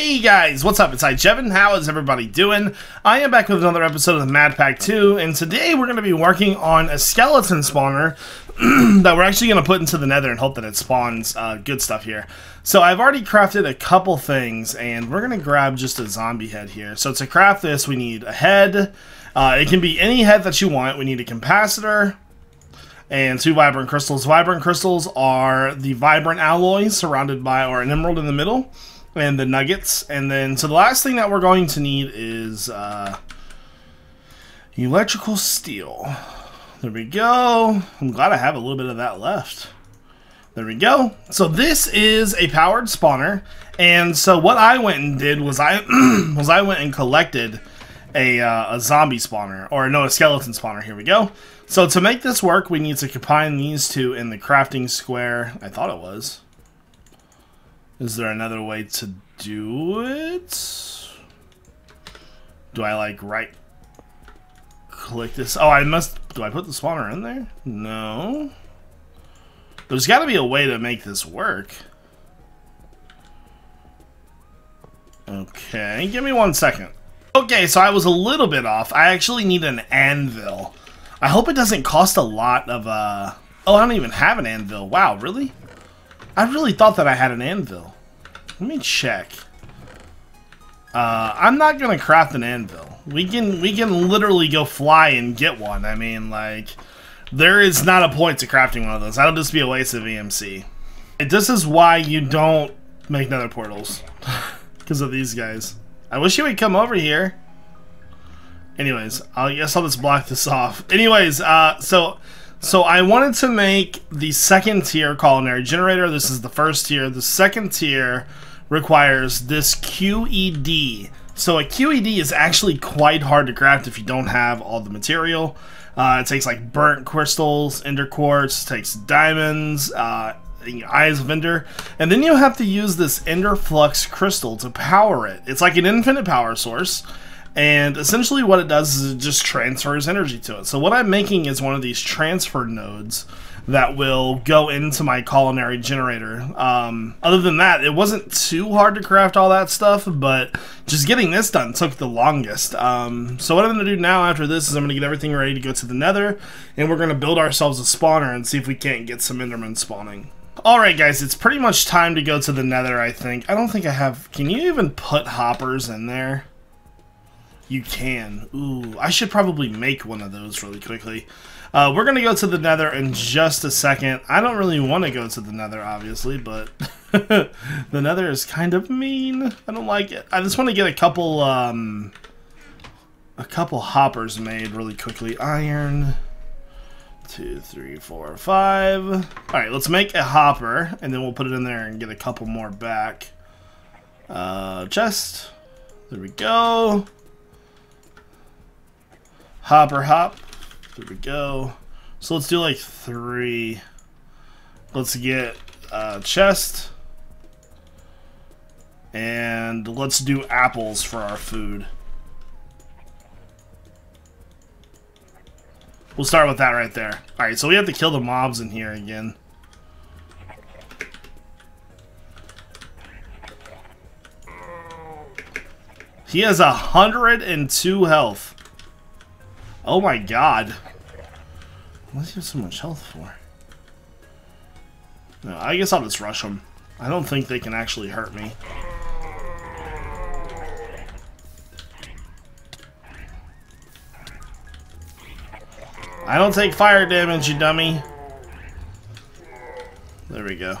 Hey guys, what's up? It's I. How is everybody doing? I am back with another episode of the Madpack 2, and today we're going to be working on a skeleton spawner that we're actually going to put into the nether and hope that it spawns uh, good stuff here. So I've already crafted a couple things, and we're going to grab just a zombie head here. So to craft this, we need a head. Uh, it can be any head that you want. We need a capacitor, and two vibrant crystals. Vibrant crystals are the vibrant alloys surrounded by, or an emerald in the middle and the nuggets. And then, so the last thing that we're going to need is uh, electrical steel. There we go. I'm glad I have a little bit of that left. There we go. So this is a powered spawner. And so what I went and did was I was I went and collected a, uh, a zombie spawner, or no, a skeleton spawner. Here we go. So to make this work, we need to combine these two in the crafting square. I thought it was. Is there another way to do it? Do I like right click this? Oh, I must, do I put the spawner in there? No. There's got to be a way to make this work. Okay, give me one second. Okay, so I was a little bit off. I actually need an anvil. I hope it doesn't cost a lot of, uh... Oh, I don't even have an anvil. Wow, really? I really thought that I had an anvil. Let me check. Uh, I'm not gonna craft an anvil. We can we can literally go fly and get one. I mean, like, there is not a point to crafting one of those. That'll just be a waste of EMC. This is why you don't make nether portals. Because of these guys. I wish you would come over here. Anyways, I guess I'll just block this off. Anyways, uh, so so I wanted to make the second tier culinary generator. This is the first tier. The second tier requires this QED. So a QED is actually quite hard to craft if you don't have all the material. Uh, it takes like burnt crystals, ender quartz, takes diamonds, uh, eyes of ender, and then you have to use this ender flux crystal to power it. It's like an infinite power source. And essentially what it does is it just transfers energy to it. So what I'm making is one of these transfer nodes that will go into my culinary generator. Um, other than that, it wasn't too hard to craft all that stuff, but just getting this done took the longest. Um, so what I'm going to do now after this is I'm going to get everything ready to go to the nether, and we're going to build ourselves a spawner and see if we can't get some endermen spawning. Alright guys, it's pretty much time to go to the nether, I think. I don't think I have... Can you even put hoppers in there? You can. Ooh, I should probably make one of those really quickly. Uh, we're going to go to the nether in just a second. I don't really want to go to the nether, obviously, but the nether is kind of mean. I don't like it. I just want to get a couple, um, a couple hoppers made really quickly. Iron, two, three, four, five. All right, let's make a hopper, and then we'll put it in there and get a couple more back. Uh, chest. There we go. Hopper hop. There we go. So let's do like three. Let's get uh, chest. And let's do apples for our food. We'll start with that right there. Alright, so we have to kill the mobs in here again. He has a hundred and two health. Oh my god. What does he have so much health for? No, I guess I'll just rush them. I don't think they can actually hurt me. I don't take fire damage, you dummy. There we go.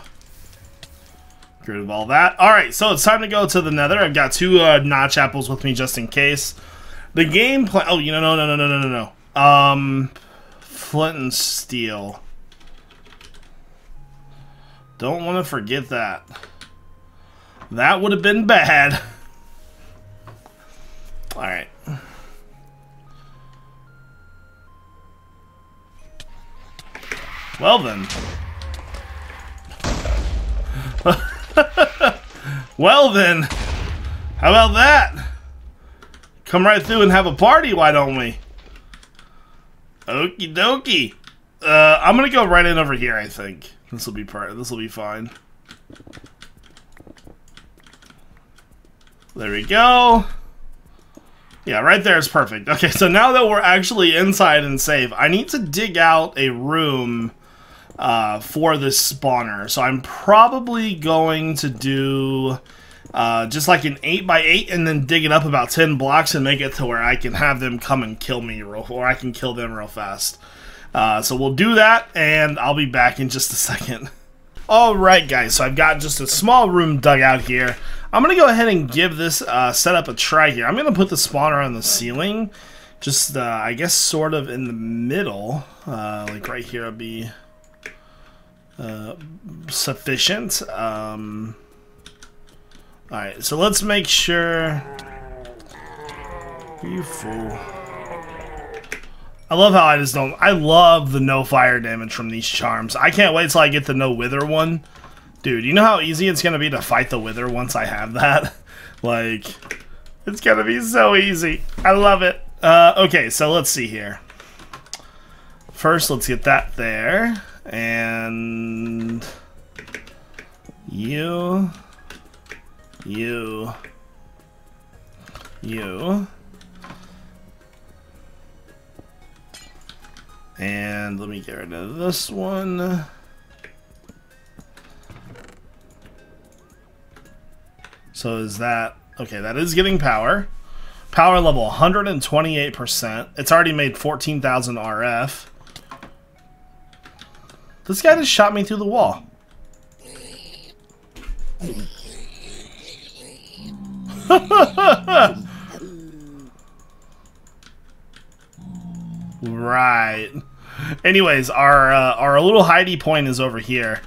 Get rid of all that. Alright, so it's time to go to the nether. I've got two uh, notch apples with me just in case. The game plan. Oh, you know, no, no, no, no, no, no. Um, flint and steel. Don't want to forget that. That would have been bad. All right. Well then. well then. How about that? Come right through and have a party, why don't we? Okie dokie. Uh, I'm gonna go right in over here, I think. This will be part. This will be fine. There we go. Yeah, right there is perfect. Okay, so now that we're actually inside and safe, I need to dig out a room uh, for this spawner. So I'm probably going to do uh, just like an 8x8 and then dig it up about 10 blocks and make it to where I can have them come and kill me real or I can kill them real fast. Uh, so we'll do that and I'll be back in just a second. Alright guys, so I've got just a small room dug out here. I'm going to go ahead and give this uh, setup a try here. I'm going to put the spawner on the ceiling, just uh, I guess sort of in the middle, uh, like right here would be uh, sufficient. Um, Alright, so let's make sure... You fool. I love how I just don't... I love the no fire damage from these charms. I can't wait till I get the no wither one. Dude, you know how easy it's going to be to fight the wither once I have that? like, it's going to be so easy. I love it. Uh, okay, so let's see here. First, let's get that there. And you, you, you, and let me get rid of this one. So is that, okay, that is getting power. Power level 128%. It's already made 14,000 RF. This guy just shot me through the wall. Right. Anyways, our uh, our little hidey point is over here.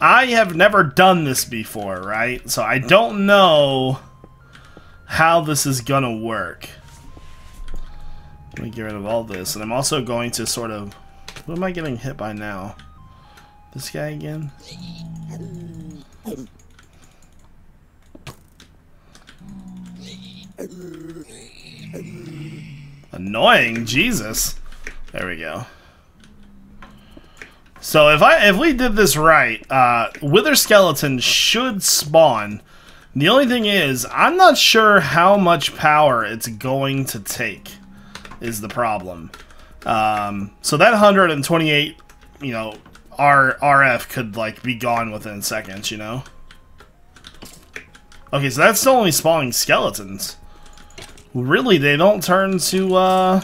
I have never done this before, right? So I don't know how this is gonna work. Let me get rid of all this, and I'm also going to sort of... What am I getting hit by now? This guy again? Annoying, Jesus. There we go. So if I if we did this right, uh, Wither Skeleton should spawn. The only thing is, I'm not sure how much power it's going to take, is the problem. Um, so that 128, you know, R RF could like be gone within seconds, you know? Okay, so that's only spawning skeletons. Really, they don't turn to, uh...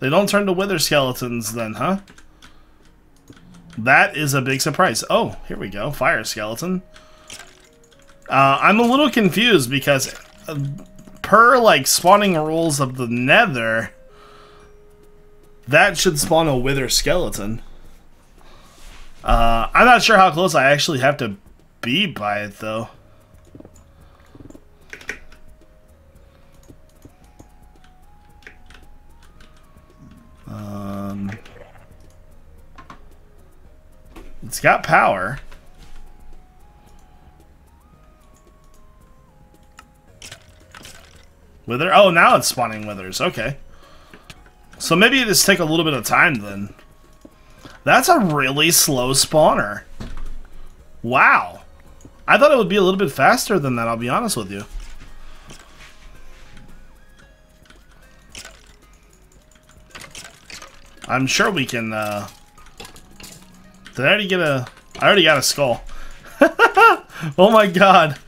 They don't turn to wither skeletons then, huh? That is a big surprise. Oh, here we go. Fire skeleton. Uh, I'm a little confused because uh, per, like, spawning rules of the nether, that should spawn a wither skeleton. Uh, I'm not sure how close I actually have to be by it, though. Um, it's got power. Wither? Oh, now it's spawning withers. Okay. So maybe just take a little bit of time then. That's a really slow spawner. Wow. I thought it would be a little bit faster than that, I'll be honest with you. I'm sure we can, uh... Did I already get a... I already got a skull. oh my god.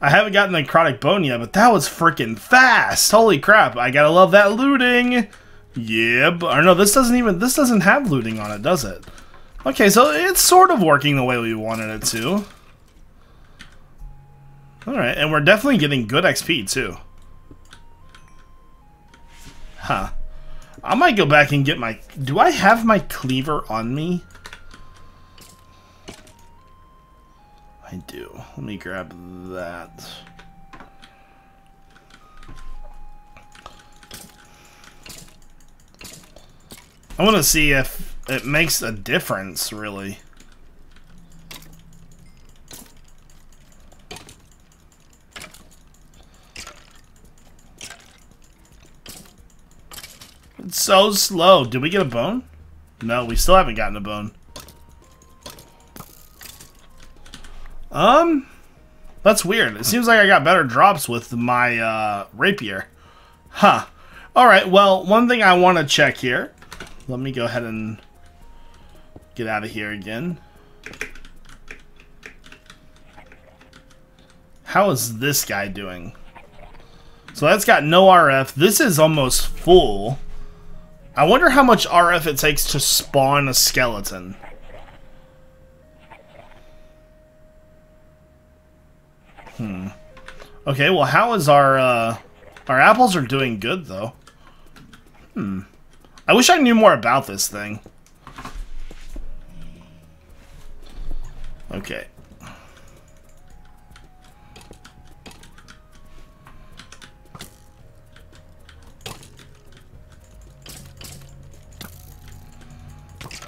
I haven't gotten the necrotic bone yet, but that was freaking fast. Holy crap. I gotta love that looting. Yeah. Or no, this doesn't even... This doesn't have looting on it, does it? Okay, so it's sort of working the way we wanted it to. Alright, and we're definitely getting good XP, too. Huh. I might go back and get my... Do I have my cleaver on me? I do. Let me grab that. I want to see if it makes a difference, really. It's so slow. Did we get a bone? No, we still haven't gotten a bone. Um, That's weird. It seems like I got better drops with my uh, rapier. Huh. Alright, well, one thing I want to check here. Let me go ahead and get out of here again. How is this guy doing? So that's got no RF. This is almost full. I wonder how much RF it takes to spawn a skeleton. Hmm. Okay, well, how is our, uh... Our apples are doing good, though. Hmm. I wish I knew more about this thing. Okay.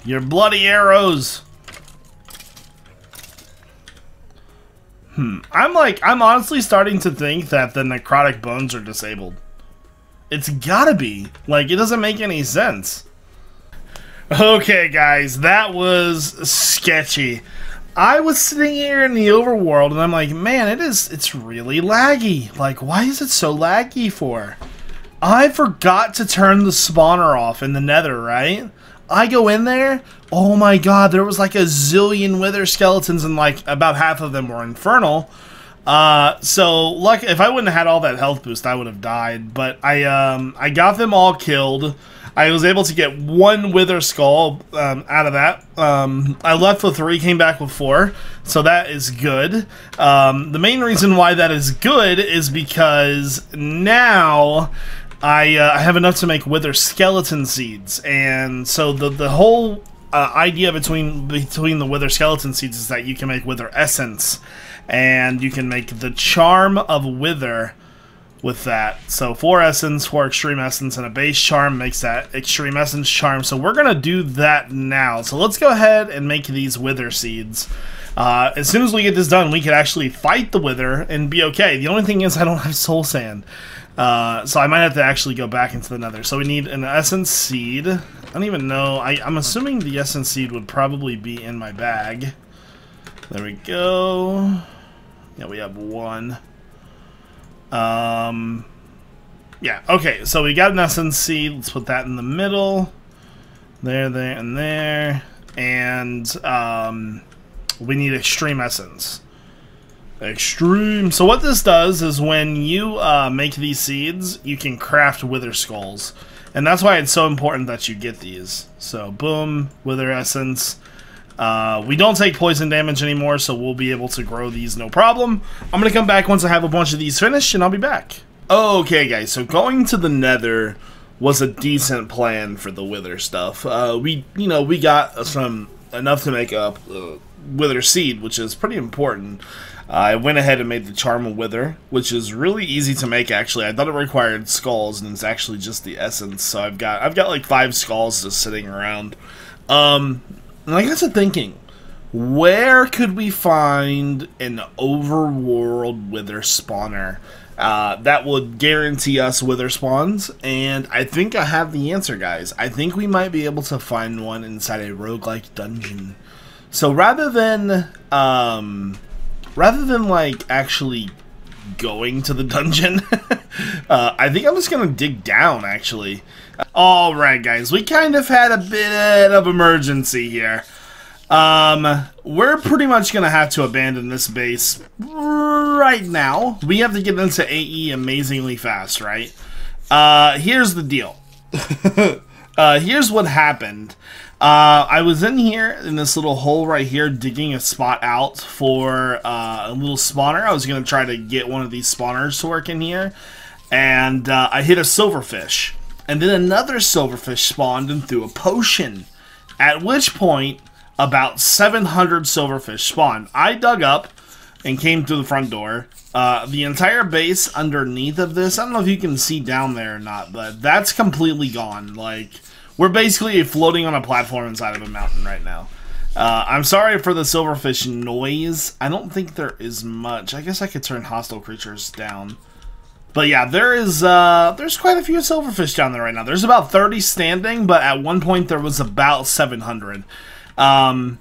Your bloody arrows! Hmm. I'm like, I'm honestly starting to think that the necrotic bones are disabled. It's gotta be. Like, it doesn't make any sense. Okay, guys, that was sketchy. I was sitting here in the overworld and I'm like, man, it is, it's really laggy. Like, why is it so laggy for? I forgot to turn the spawner off in the nether, right? I go in there, oh my god, there was like a zillion wither skeletons and like about half of them were infernal. Uh, so luck if I wouldn't have had all that health boost, I would have died. But I um I got them all killed. I was able to get one wither skull um, out of that. Um, I left with three, came back with four, so that is good. Um, the main reason why that is good is because now I, uh, I have enough to make wither skeleton seeds, and so the the whole uh, idea between between the wither skeleton seeds is that you can make wither essence, and you can make the charm of wither with that. So four essence, four extreme essence, and a base charm makes that extreme essence charm. So we're gonna do that now. So let's go ahead and make these wither seeds. Uh, as soon as we get this done, we can actually fight the wither and be okay. The only thing is I don't have soul sand. Uh, so I might have to actually go back into the nether. So we need an essence seed. I don't even know. I, I'm assuming the essence seed would probably be in my bag. There we go. Yeah, we have one. Um, yeah, okay. So we got an essence seed. Let's put that in the middle. There, there, and there. And um, we need extreme essence. Extreme. So what this does is when you uh, make these seeds, you can craft wither skulls. And that's why it's so important that you get these. So boom, wither essence. Uh, we don't take poison damage anymore, so we'll be able to grow these no problem. I'm going to come back once I have a bunch of these finished, and I'll be back. Okay, guys, so going to the nether was a decent plan for the wither stuff. Uh, we, you know, we got some enough to make a uh, wither seed, which is pretty important. I went ahead and made the Charm of Wither, which is really easy to make actually. I thought it required skulls and it's actually just the essence. So I've got I've got like five skulls just sitting around. Um and I got to thinking, where could we find an overworld wither spawner? Uh, that would guarantee us wither spawns, and I think I have the answer, guys. I think we might be able to find one inside a roguelike dungeon. So rather than um, rather than like actually going to the dungeon, uh, I think I'm just gonna dig down actually. Alright guys, we kind of had a bit of emergency here. Um, we're pretty much gonna have to abandon this base right now. We have to get into AE amazingly fast, right? Uh, here's the deal. uh, here's what happened. Uh, I was in here in this little hole right here digging a spot out for uh, a little spawner. I was going to try to get one of these spawners to work in here. And uh, I hit a silverfish. And then another silverfish spawned and threw a potion. At which point, about 700 silverfish spawned. I dug up and came through the front door. Uh, the entire base underneath of this, I don't know if you can see down there or not, but that's completely gone. Like we're basically floating on a platform inside of a mountain right now. Uh, I'm sorry for the silverfish noise. I don't think there is much. I guess I could turn hostile creatures down. But yeah, there is uh, there's quite a few silverfish down there right now. There's about 30 standing, but at one point there was about 700. Um,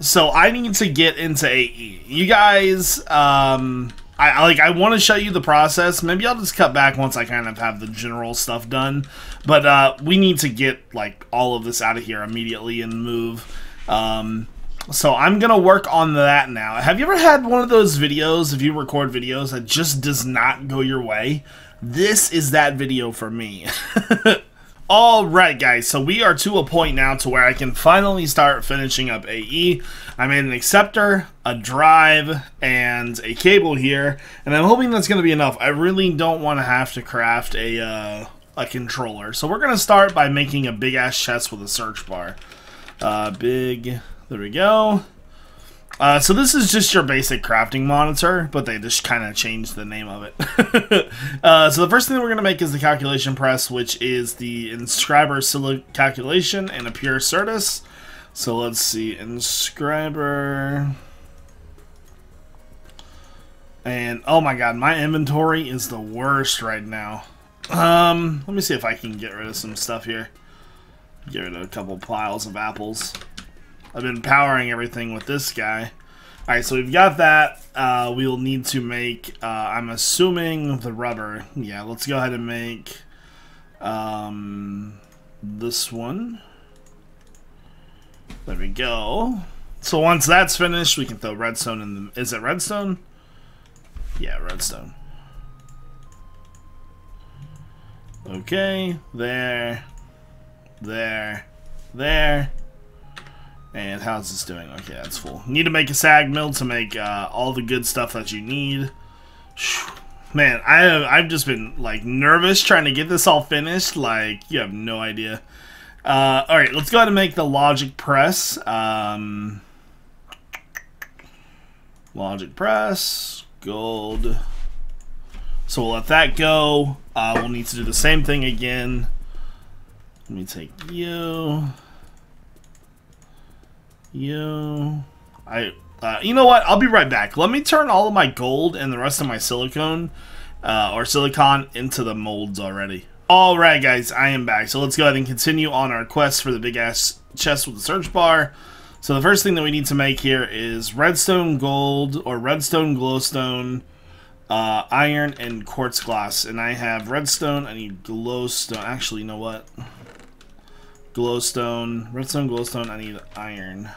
so I need to get into AE. You guys, um, I like I want to show you the process. Maybe I'll just cut back once I kind of have the general stuff done. But uh, we need to get like all of this out of here immediately and move. Um, so I'm gonna work on that now. Have you ever had one of those videos, if you record videos, that just does not go your way? This is that video for me. Alright guys, so we are to a point now to where I can finally start finishing up AE. I made an acceptor, a drive, and a cable here, and I'm hoping that's going to be enough. I really don't want to have to craft a, uh, a controller. So we're going to start by making a big-ass chest with a search bar. Uh, big, there we go. Uh, so this is just your basic crafting monitor, but they just kind of changed the name of it. uh, so the first thing we're going to make is the calculation press, which is the inscriber calculation and a pure certus. So let's see, inscriber... And, oh my god, my inventory is the worst right now. Um, let me see if I can get rid of some stuff here. Get rid of a couple piles of apples. I've been powering everything with this guy. Alright, so we've got that. Uh, we'll need to make, uh, I'm assuming, the rubber. Yeah, let's go ahead and make um, this one. There we go. So once that's finished, we can throw redstone in the... Is it redstone? Yeah, redstone. Okay, there, there, there, and how's this doing? Okay, that's full. Need to make a sag mill to make uh, all the good stuff that you need. Man, I have, I've just been like nervous trying to get this all finished. Like you have no idea. Uh, all right, let's go ahead and make the logic press. Um, logic press, gold. So we'll let that go. Uh, we'll need to do the same thing again. Let me take you. You, I, uh, you know what? I'll be right back. Let me turn all of my gold and the rest of my silicone, uh, or silicon into the molds already. Alright guys, I am back. So let's go ahead and continue on our quest for the big ass chest with the search bar. So the first thing that we need to make here is redstone gold, or redstone glowstone, uh, iron, and quartz glass. And I have redstone, I need glowstone. Actually, you know what? Glowstone, redstone, glowstone. I need iron.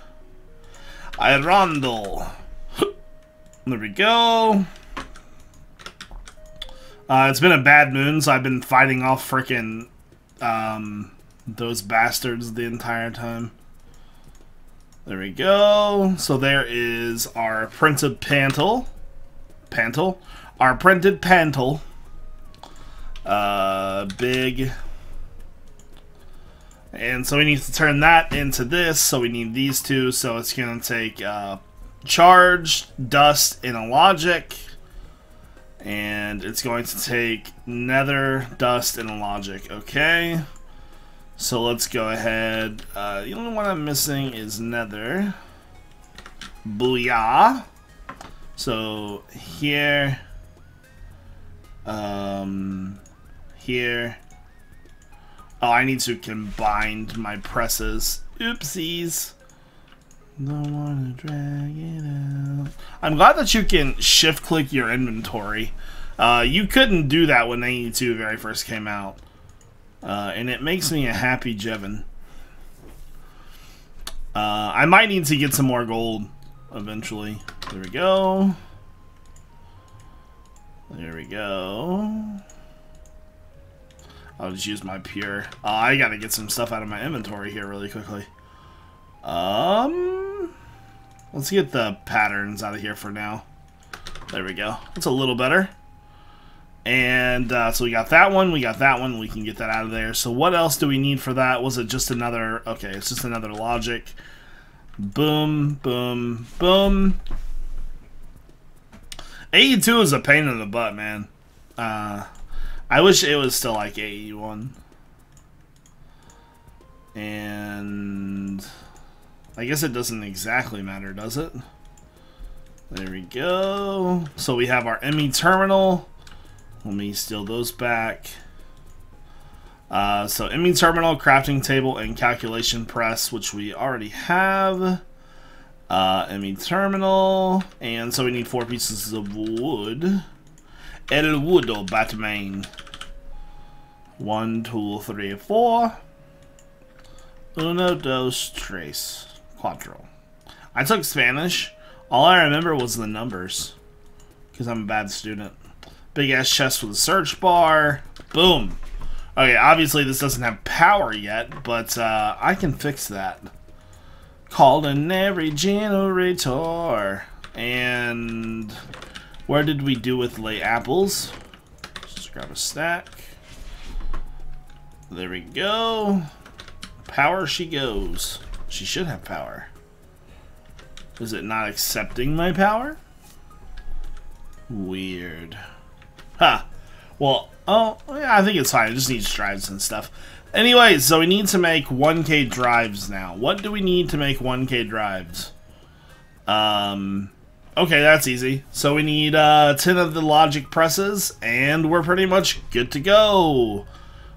Irondel. there we go. Uh, it's been a bad moon, so I've been fighting off freaking um, those bastards the entire time. There we go. So there is our printed pantle. Pantle. Our printed pantle. Uh, big and so we need to turn that into this, so we need these two, so it's going to take uh, charge, dust, and a logic. And it's going to take nether, dust, and a logic. Okay. So let's go ahead. Uh, the only one I'm missing is nether. Booyah. So here, um, here, Oh, I need to combine my presses. Oopsies. Don't want to drag it out. I'm glad that you can shift click your inventory. Uh, you couldn't do that when AE2 very first came out. Uh, and it makes me a happy Jevin. Uh, I might need to get some more gold eventually. There we go. There we go. I'll just use my pure. Uh, I gotta get some stuff out of my inventory here really quickly. Um, let's get the patterns out of here for now. There we go. That's a little better. And uh, so we got that one, we got that one, we can get that out of there. So what else do we need for that? Was it just another, okay, it's just another logic. Boom, boom, boom. AE2 is a pain in the butt, man. Uh, I wish it was still like AE1. And I guess it doesn't exactly matter, does it? There we go. So we have our ME terminal. Let me steal those back. Uh, so ME terminal, crafting table, and calculation press, which we already have. Uh, ME terminal, and so we need four pieces of wood. El Woodo Batman. One, two, three, four. Uno, dos, tres, cuatro. I took Spanish. All I remember was the numbers. Because I'm a bad student. Big ass chest with a search bar. Boom. Okay, obviously this doesn't have power yet, but uh, I can fix that. Culinary generator. And where did we do with lay apples? Just grab a stack. There we go. Power she goes. She should have power. Is it not accepting my power? Weird. Huh. Well, oh, yeah, I think it's fine. It just needs drives and stuff. Anyway, so we need to make 1k drives now. What do we need to make 1k drives? Um, okay, that's easy. So we need uh, 10 of the logic presses, and we're pretty much good to go.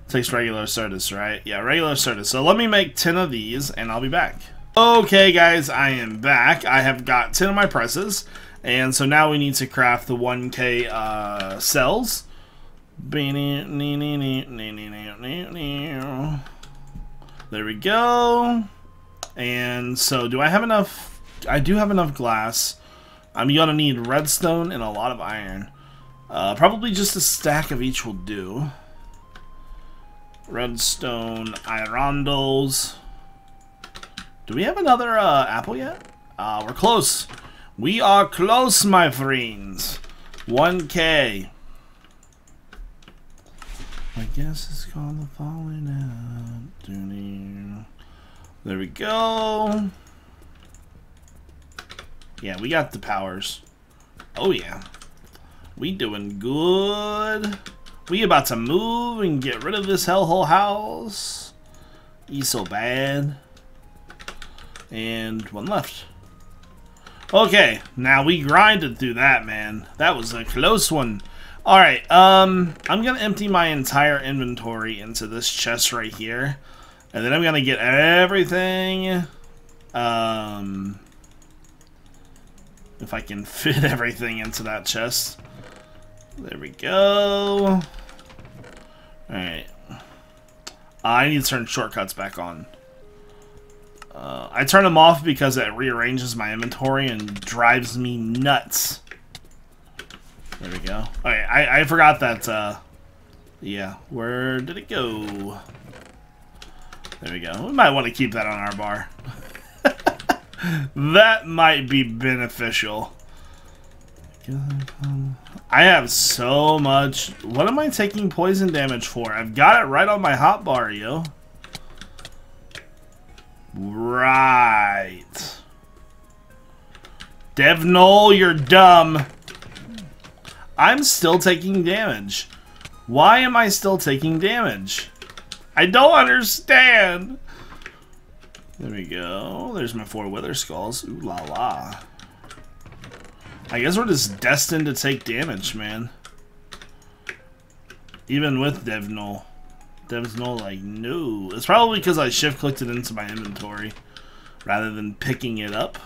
Takes regular Certus, right? Yeah, regular Certus. So let me make 10 of these, and I'll be back. Okay, guys, I am back. I have got 10 of my presses, and so now we need to craft the 1K uh, cells. There we go. And so, do I have enough? I do have enough glass. I'm gonna need redstone and a lot of iron. Uh, probably just a stack of each will do. Redstone, irondels. Do we have another uh, apple yet? Uh, we're close. We are close, my friends. 1k. I guess it's called the falling out. There we go. Yeah, we got the powers. Oh yeah. We doing good. We about to move and get rid of this hellhole house. He's so bad. And one left. Okay, now we grinded through that, man. That was a close one. Alright, um, I'm going to empty my entire inventory into this chest right here. And then I'm going to get everything, um, if I can fit everything into that chest. There we go. Alright. I need to turn shortcuts back on. Uh, I turn them off because it rearranges my inventory and drives me nuts. There we go. Alright, I, I forgot that, uh, yeah, where did it go? There we go. We might want to keep that on our bar. that might be beneficial. I have so much. What am I taking poison damage for? I've got it right on my hotbar, yo. Right. Devnol, you're dumb. I'm still taking damage. Why am I still taking damage? I don't understand. There we go. There's my four wither skulls. Ooh la la. I guess we're just destined to take damage, man. Even with Devnol. Devnol, like, no. It's probably because I shift-clicked it into my inventory rather than picking it up.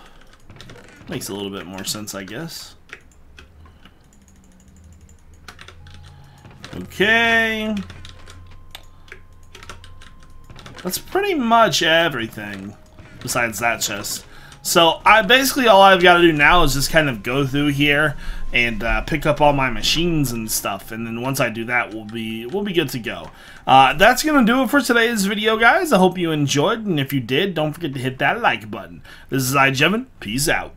Makes a little bit more sense, I guess. Okay. That's pretty much everything besides that chest. So I basically all I've got to do now is just kind of go through here and uh, pick up all my machines and stuff. And then once I do that, we'll be we'll be good to go. Uh, that's gonna do it for today's video, guys. I hope you enjoyed, and if you did, don't forget to hit that like button. This is iJevin. Peace out.